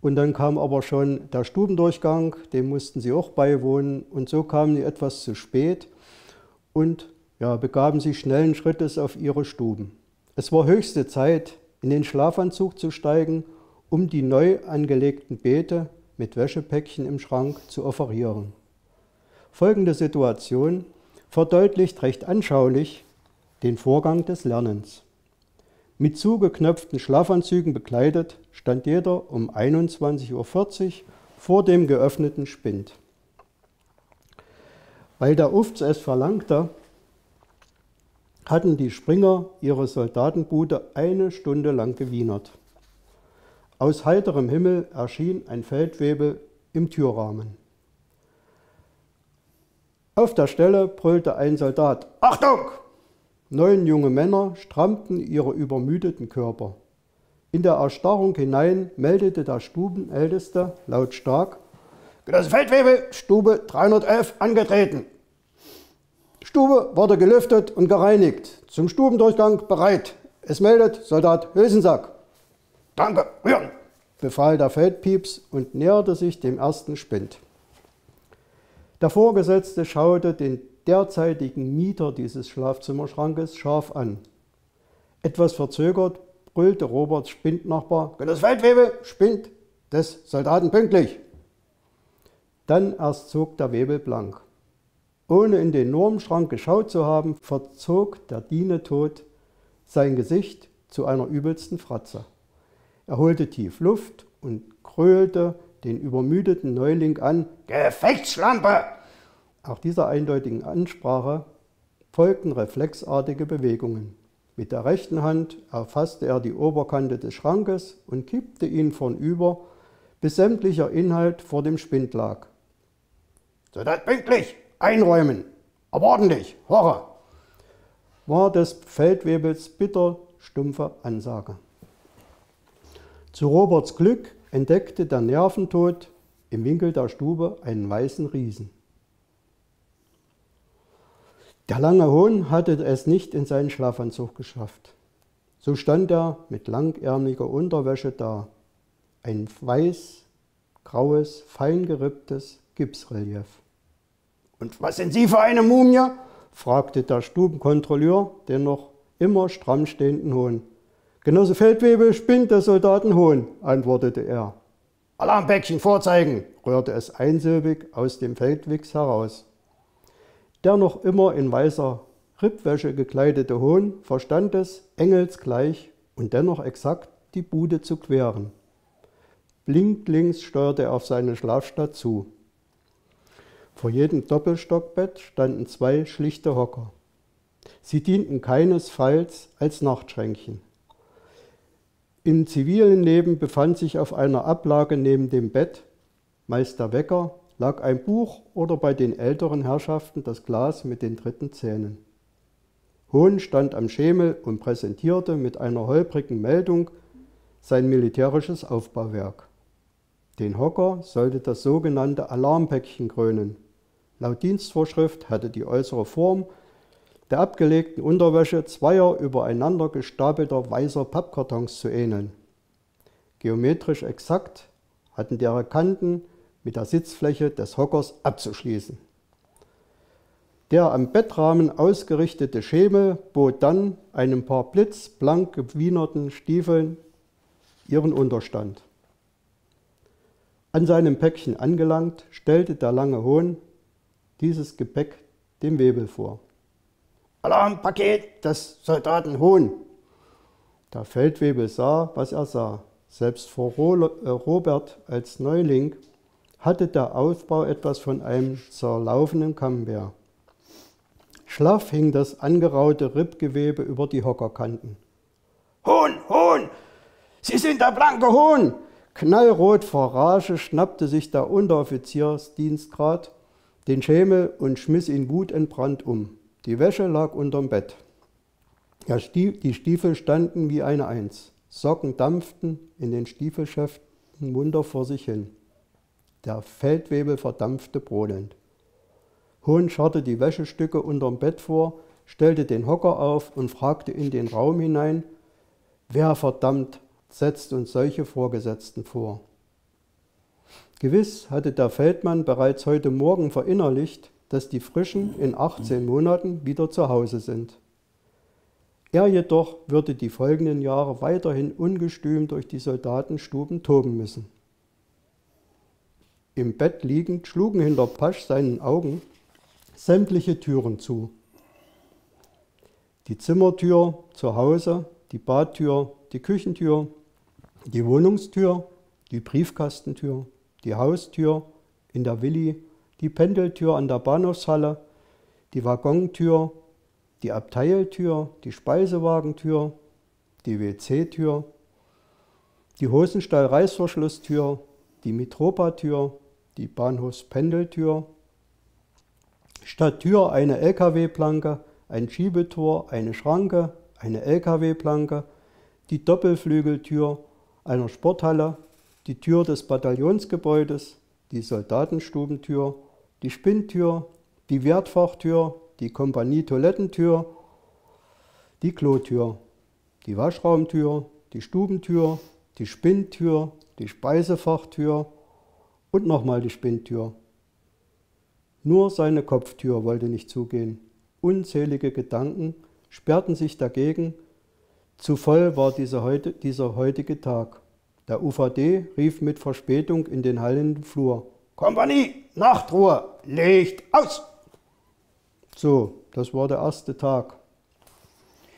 Und dann kam aber schon der Stubendurchgang, dem mussten sie auch beiwohnen. Und so kamen sie etwas zu spät und ja, begaben sich schnellen Schrittes auf ihre Stuben. Es war höchste Zeit, in den Schlafanzug zu steigen, um die neu angelegten Beete mit Wäschepäckchen im Schrank zu offerieren. Folgende Situation verdeutlicht recht anschaulich den Vorgang des Lernens. Mit zugeknöpften Schlafanzügen bekleidet stand jeder um 21.40 Uhr vor dem geöffneten Spind. Weil der Ufts es verlangte, hatten die Springer ihre Soldatenbude eine Stunde lang gewienert. Aus heiterem Himmel erschien ein Feldwebel im Türrahmen. Auf der Stelle brüllte ein Soldat, Achtung! Neun junge Männer strammten ihre übermüdeten Körper. In der Erstarrung hinein meldete der Stubenälteste lautstark, Genosse Feldwebel, Stube 311 angetreten. Stube wurde gelüftet und gereinigt. Zum Stubendurchgang bereit. Es meldet Soldat Hülsensack. Danke, rühren, befahl der Feldpieps und näherte sich dem ersten Spind. Der Vorgesetzte schaute den derzeitigen Mieter dieses Schlafzimmerschrankes scharf an. Etwas verzögert brüllte Roberts Spindnachbar, das Feldwebel, Spind des Soldaten pünktlich. Dann erst zog der Webel blank. Ohne in den Normschrank geschaut zu haben, verzog der Dienetod sein Gesicht zu einer übelsten Fratze. Er holte tief Luft und krölte den übermüdeten Neuling an. Gefechtsschlampe! Auch dieser eindeutigen Ansprache folgten reflexartige Bewegungen. Mit der rechten Hand erfasste er die Oberkante des Schrankes und kippte ihn vornüber, bis sämtlicher Inhalt vor dem Spind lag. So das pünktlich, einräumen, aber ordentlich, horre, war des Feldwebels bitter stumpfe Ansage. Zu Roberts Glück entdeckte der Nerventod im Winkel der Stube einen weißen Riesen. Der lange Hohn hatte es nicht in seinen Schlafanzug geschafft. So stand er mit langärmlicher Unterwäsche da. Ein weiß, graues, fein geripptes Gipsrelief. Und was sind Sie für eine Mumie? fragte der Stubenkontrolleur den noch immer stramm stehenden Hohn. Genosse Feldwebel spinnt der Soldaten Hohn, antwortete er. Alarmpäckchen vorzeigen, rührte es einsilbig aus dem Feldwichs heraus. Der noch immer in weißer Rippwäsche gekleidete Hohn verstand es, engelsgleich und dennoch exakt die Bude zu queren. Blindlings steuerte er auf seine Schlafstadt zu. Vor jedem Doppelstockbett standen zwei schlichte Hocker. Sie dienten keinesfalls als Nachtschränkchen. Im zivilen Leben befand sich auf einer Ablage neben dem Bett, meist der Wecker, lag ein Buch oder bei den älteren Herrschaften das Glas mit den dritten Zähnen. Hohn stand am Schemel und präsentierte mit einer holprigen Meldung sein militärisches Aufbauwerk. Den Hocker sollte das sogenannte Alarmpäckchen krönen. Laut Dienstvorschrift hatte die äußere Form der abgelegten Unterwäsche zweier übereinander gestapelter weißer Pappkartons zu ähneln. Geometrisch exakt hatten deren Kanten mit der Sitzfläche des Hockers abzuschließen. Der am Bettrahmen ausgerichtete Schemel bot dann einem paar blitzblank gewienerten Stiefeln ihren Unterstand. An seinem Päckchen angelangt, stellte der lange Hohn dieses Gepäck dem Webel vor. Alarmpaket des Soldaten Hohn. Der Feldwebel sah, was er sah. Selbst vor äh, Robert als Neuling hatte der Aufbau etwas von einem zerlaufenen Camembert. Schlaff hing das angeraute Rippgewebe über die Hockerkanten. Hohn, Hohn! Sie sind der blanke Hohn! Knallrot vor Rage schnappte sich der Unteroffiziersdienstgrad den Schemel und schmiss ihn wutentbrannt um. Die Wäsche lag unterm Bett. Die Stiefel standen wie eine Eins. Socken dampften in den Stiefelschäften munter vor sich hin. Der Feldwebel verdampfte brodelnd. Hohn scharrte die Wäschestücke unterm Bett vor, stellte den Hocker auf und fragte in den Raum hinein, wer verdammt setzt uns solche Vorgesetzten vor? Gewiss hatte der Feldmann bereits heute Morgen verinnerlicht, dass die Frischen in 18 Monaten wieder zu Hause sind. Er jedoch würde die folgenden Jahre weiterhin ungestüm durch die Soldatenstuben toben müssen. Im Bett liegend schlugen hinter Pasch seinen Augen sämtliche Türen zu. Die Zimmertür zu Hause, die Badtür, die Küchentür, die Wohnungstür, die Briefkastentür, die Haustür in der Willi, die Pendeltür an der Bahnhofshalle, die Waggontür, die Abteiltür, die Speisewagentür, die WC-Tür, die Hosenstall-Reißverschlusstür, die Mitropa-Tür, die Bahnhofspendeltür, statt Tür eine LKW-Planke, ein Schiebetor, eine Schranke, eine LKW-Planke, die Doppelflügeltür einer Sporthalle, die Tür des Bataillonsgebäudes, die Soldatenstubentür, die Spinntür, die Wertfachtür, die Kompanie-Toilettentür, die Klotür, die Waschraumtür, die Stubentür, die Spinntür, die Speisefachtür und nochmal die Spinntür. Nur seine Kopftür wollte nicht zugehen. Unzählige Gedanken sperrten sich dagegen. Zu voll war dieser, heutige Tag. Der UVD rief mit Verspätung in den hallenden Flur. Kompanie, Nachtruhe, Licht aus! So, das war der erste Tag,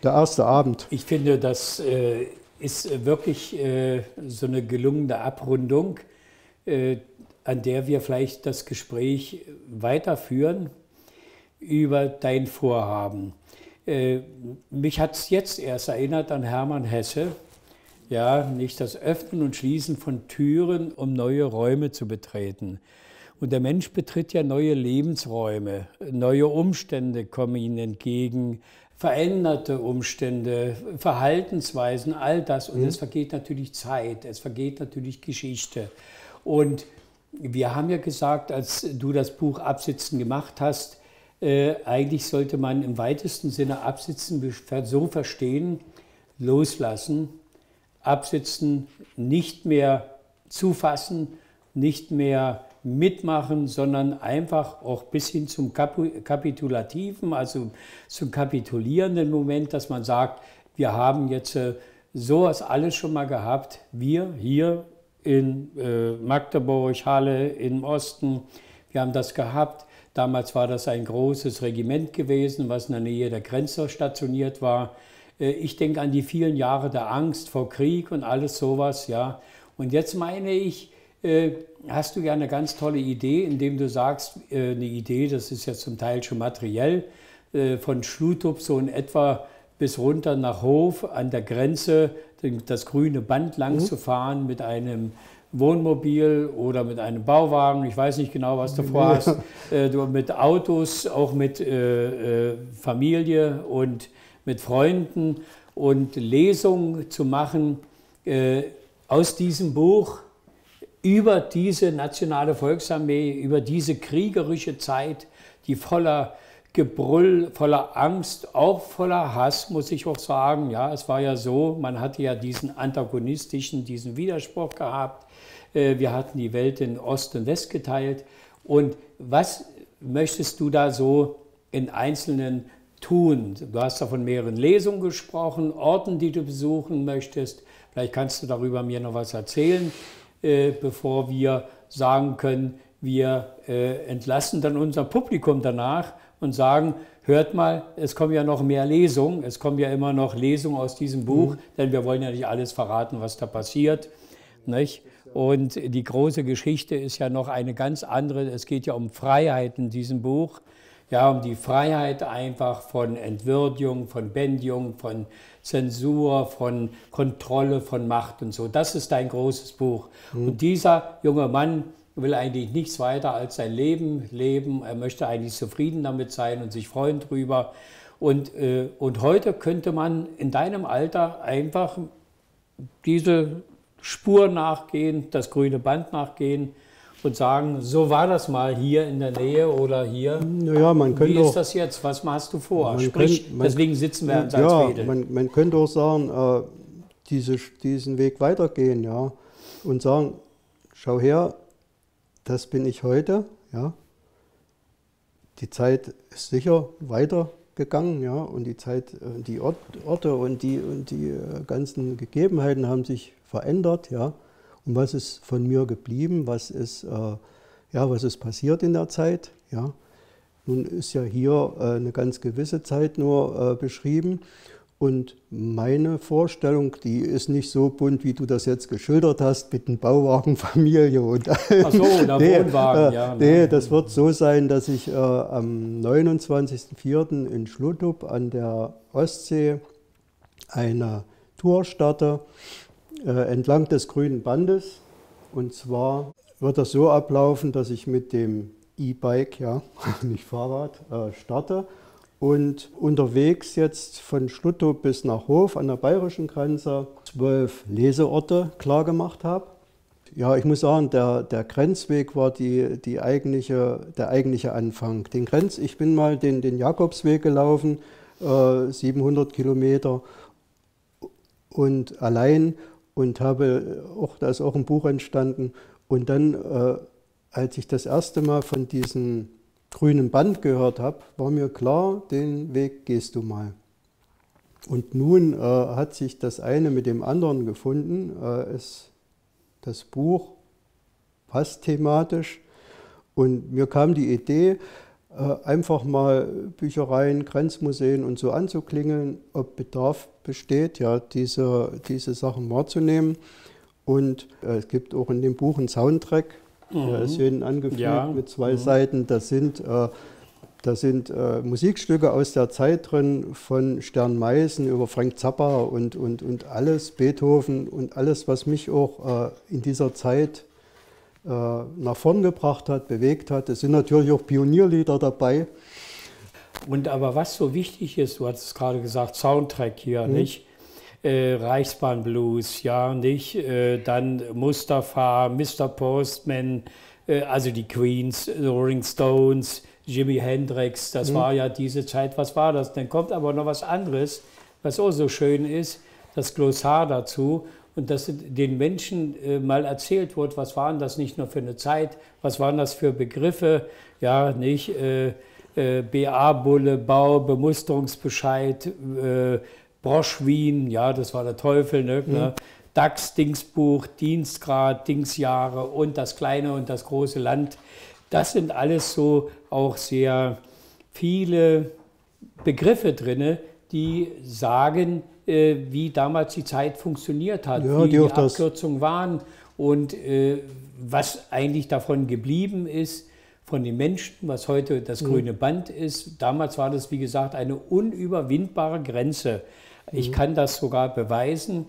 der erste Abend.
Ich finde, das äh, ist wirklich äh, so eine gelungene Abrundung, äh, an der wir vielleicht das Gespräch weiterführen über dein Vorhaben. Äh, mich hat es jetzt erst erinnert an Hermann Hesse, ja, nicht das Öffnen und Schließen von Türen, um neue Räume zu betreten. Und der Mensch betritt ja neue Lebensräume, neue Umstände kommen ihm entgegen, veränderte Umstände, Verhaltensweisen, all das. Und mhm. es vergeht natürlich Zeit, es vergeht natürlich Geschichte. Und wir haben ja gesagt, als du das Buch Absitzen gemacht hast, äh, eigentlich sollte man im weitesten Sinne Absitzen so verstehen, loslassen, absitzen, nicht mehr zufassen, nicht mehr mitmachen, sondern einfach auch bis hin zum Kapitulativen, also zum kapitulierenden Moment, dass man sagt, wir haben jetzt äh, sowas alles schon mal gehabt, wir hier in äh, Magdeburg, Halle im Osten, wir haben das gehabt. Damals war das ein großes Regiment gewesen, was in der Nähe der Grenze stationiert war. Äh, ich denke an die vielen Jahre der Angst vor Krieg und alles sowas, ja. Und jetzt meine ich, äh, hast du ja eine ganz tolle Idee, indem du sagst, äh, eine Idee, das ist ja zum Teil schon materiell, von Schlutup so in etwa bis runter nach Hof an der Grenze das grüne Band lang mhm. zu fahren mit einem Wohnmobil oder mit einem Bauwagen, ich weiß nicht genau, was du vorhast, du mit Autos, auch mit Familie und mit Freunden und Lesungen zu machen äh, aus diesem Buch über diese nationale Volksarmee, über diese kriegerische Zeit, die voller Gebrüll, voller Angst, auch voller Hass, muss ich auch sagen. Ja, es war ja so, man hatte ja diesen antagonistischen, diesen Widerspruch gehabt. Äh, wir hatten die Welt in Ost und West geteilt. Und was möchtest du da so in Einzelnen tun? Du hast da von mehreren Lesungen gesprochen, Orten, die du besuchen möchtest. Vielleicht kannst du darüber mir noch was erzählen. Äh, bevor wir sagen können, wir äh, entlassen dann unser Publikum danach und sagen, hört mal, es kommen ja noch mehr Lesungen, es kommen ja immer noch Lesungen aus diesem Buch, mhm. denn wir wollen ja nicht alles verraten, was da passiert. Nicht? Und die große Geschichte ist ja noch eine ganz andere. Es geht ja um Freiheit in diesem Buch. Ja, um die Freiheit einfach von Entwürdigung, von Bändigung, von Zensur, von Kontrolle, von Macht und so. Das ist dein großes Buch. Mhm. Und dieser junge Mann will eigentlich nichts weiter als sein Leben leben. Er möchte eigentlich zufrieden damit sein und sich freuen drüber. Und, äh, und heute könnte man in deinem Alter einfach diese Spur nachgehen, das grüne Band nachgehen und sagen, so war das mal hier in der Nähe oder hier.
Naja, man könnte
Wie ist das jetzt? Was machst du vor? Sprich, könnte, man, deswegen sitzen wir in
Salzwedel. Ja, man, man, könnte auch sagen, äh, diese, diesen Weg weitergehen ja, und sagen, schau her, das bin ich heute. Ja. Die Zeit ist sicher weitergegangen ja, und die Zeit, äh, die Orte und die, und die äh, ganzen Gegebenheiten haben sich verändert. Ja. Und was ist von mir geblieben? Was ist, äh, ja, was ist passiert in der Zeit? Ja? Nun ist ja hier äh, eine ganz gewisse Zeit nur äh, beschrieben. Und meine Vorstellung, die ist nicht so bunt, wie du das jetzt geschildert hast, mit den Bauwagenfamilie und Ach
so, der nee, Wohnwagen, ja.
Nee, ne. das wird so sein, dass ich äh, am 29.04. in Schlutup an der Ostsee eine Tour starte äh, entlang des grünen Bandes. Und zwar wird das so ablaufen, dass ich mit dem E-Bike, ja, nicht Fahrrad, äh, starte und unterwegs jetzt von Schluttow bis nach Hof an der bayerischen Grenze zwölf Leseorte klar gemacht habe. Ja, ich muss sagen, der, der Grenzweg war die, die eigentliche, der eigentliche Anfang. Den Grenz, ich bin mal den, den Jakobsweg gelaufen, äh, 700 Kilometer und allein und habe auch, da ist auch ein Buch entstanden. Und dann, äh, als ich das erste Mal von diesem grünen Band gehört habe, war mir klar, den Weg gehst du mal. Und nun äh, hat sich das eine mit dem anderen gefunden. Äh, es das Buch passt thematisch. Und mir kam die Idee, einfach mal Büchereien, Grenzmuseen und so anzuklingeln, ob Bedarf besteht, ja, diese, diese Sachen wahrzunehmen. Und äh, es gibt auch in dem Buch einen Soundtrack, mhm. der ist hier angefügt ja. mit zwei mhm. Seiten. Das sind, äh, das sind äh, Musikstücke aus der Zeit drin, von Stern Meißen über Frank Zappa und, und, und alles, Beethoven und alles, was mich auch äh, in dieser Zeit äh, nach vorn gebracht hat, bewegt hat. Es sind natürlich auch Pionierlieder dabei.
Und aber was so wichtig ist, du hast es gerade gesagt, Soundtrack hier, mhm. nicht? Äh, Reichsbahnblues, ja, nicht? Äh, dann Mustafa, Mr. Postman, äh, also die Queens, Rolling Stones, Jimi Hendrix, das mhm. war ja diese Zeit. Was war das? Dann kommt aber noch was anderes, was auch so schön ist, das Glossar dazu und dass den Menschen äh, mal erzählt wird, was waren das nicht nur für eine Zeit, was waren das für Begriffe, ja, nicht äh, äh, BA-Bulle, Bau, Bemusterungsbescheid, äh, Broschwien, ja, das war der Teufel, ne, mhm. ne? DAX, Dingsbuch, Dienstgrad, Dingsjahre und das kleine und das große Land. Das sind alles so auch sehr viele Begriffe drin, die sagen, äh, wie damals die Zeit funktioniert hat, ja, wie die, die Abkürzungen waren und äh, was eigentlich davon geblieben ist, von den Menschen, was heute das mhm. grüne Band ist. Damals war das, wie gesagt, eine unüberwindbare Grenze. Ich mhm. kann das sogar beweisen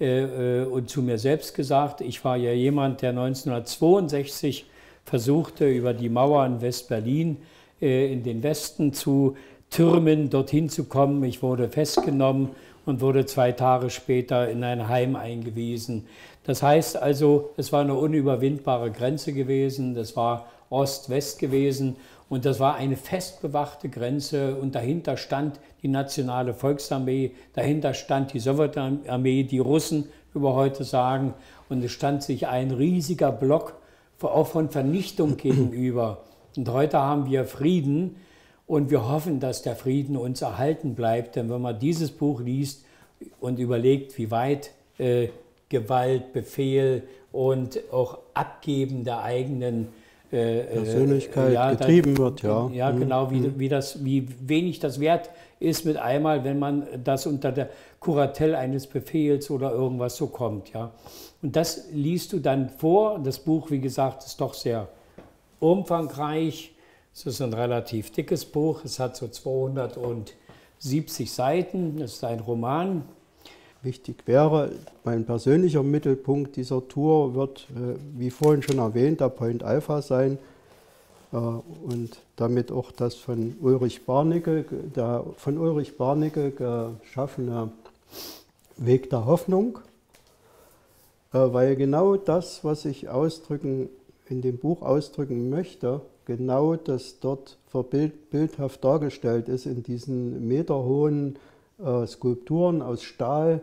äh, äh, und zu mir selbst gesagt, ich war ja jemand, der 1962 versuchte, über die Mauer in West-Berlin äh, in den Westen zu türmen, dorthin zu kommen. Ich wurde festgenommen und wurde zwei Tage später in ein Heim eingewiesen. Das heißt also, es war eine unüberwindbare Grenze gewesen, das war Ost-West gewesen. Und das war eine fest bewachte Grenze. Und dahinter stand die Nationale Volksarmee, dahinter stand die Sowjetarmee, die Russen, wie wir heute sagen, und es stand sich ein riesiger Block auch von Vernichtung gegenüber. Und heute haben wir Frieden und wir hoffen, dass der Frieden uns erhalten bleibt, denn wenn man dieses Buch liest und überlegt, wie weit äh, Gewalt, Befehl und auch Abgeben der eigenen
äh, äh Persönlichkeit ja, getrieben da, wird, ja.
Ja, mhm. genau, wie, mhm. wie, das, wie wenig das wert ist mit einmal, wenn man das unter der Kuratell eines Befehls oder irgendwas so kommt, ja. Und das liest du dann vor. Das Buch, wie gesagt, ist doch sehr umfangreich es ist ein relativ dickes Buch. Es hat so 270 Seiten. Es ist ein Roman.
Wichtig wäre, mein persönlicher Mittelpunkt dieser Tour wird, äh, wie vorhin schon erwähnt, der Point Alpha sein äh, und damit auch das von Ulrich Barnicke, der von Ulrich Barnicke geschaffene Weg der Hoffnung, äh, weil genau das, was ich ausdrücken, in dem Buch ausdrücken möchte, genau das dort bildhaft dargestellt ist in diesen meterhohen äh, Skulpturen aus Stahl,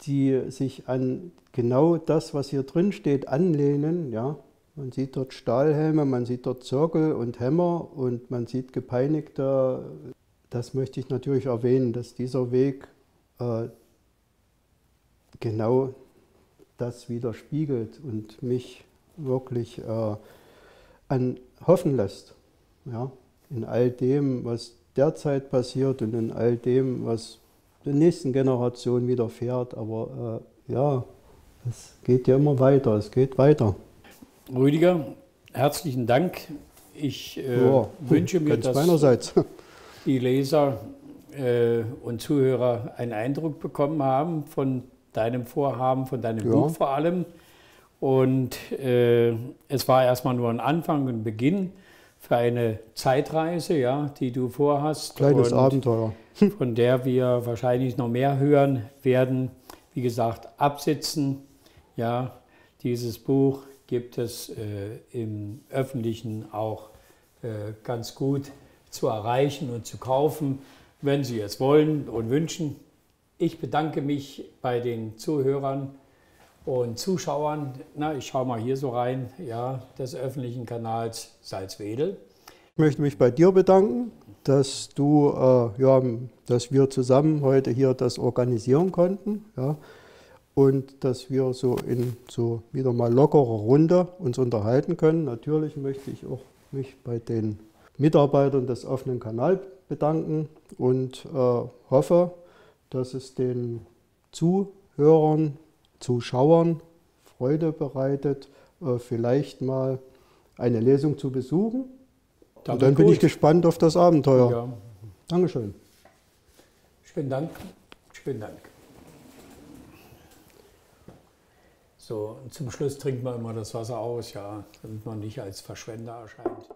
die sich an genau das, was hier drin steht, anlehnen. Ja? Man sieht dort Stahlhelme, man sieht dort Zirkel und Hämmer und man sieht gepeinigte. Das möchte ich natürlich erwähnen, dass dieser Weg äh, genau das widerspiegelt und mich wirklich äh, an hoffen lässt. Ja, in all dem, was derzeit passiert und in all dem, was der nächsten Generation widerfährt. Aber äh, ja, es geht ja immer weiter, es geht weiter.
Rüdiger, herzlichen Dank. Ich äh, ja, wünsche mir, dass
meinerseits.
die Leser äh, und Zuhörer einen Eindruck bekommen haben von deinem Vorhaben, von deinem ja. Buch vor allem. Und äh, es war erstmal nur ein Anfang, ein Beginn für eine Zeitreise, ja, die du vorhast.
Kleines Abenteuer.
von der wir wahrscheinlich noch mehr hören werden. Wie gesagt, absitzen. Ja, dieses Buch gibt es äh, im Öffentlichen auch äh, ganz gut zu erreichen und zu kaufen, wenn Sie es wollen und wünschen. Ich bedanke mich bei den Zuhörern und Zuschauern, na, ich schaue mal hier so rein, ja, des öffentlichen Kanals Salzwedel.
Ich möchte mich bei dir bedanken, dass du, äh, ja, dass wir zusammen heute hier das organisieren konnten. Ja. und dass wir so in so wieder mal lockerer Runde uns unterhalten können. Natürlich möchte ich auch mich bei den Mitarbeitern des offenen Kanals bedanken und äh, hoffe, dass es den Zuhörern, Zuschauern Freude bereitet, äh, vielleicht mal eine Lesung zu besuchen. und dann bin ich gespannt auf das Abenteuer. Ja. Dankeschön.
Schönen Dank. Schönen Dank. So, zum Schluss trinkt man immer das Wasser aus, ja, damit man nicht als Verschwender erscheint.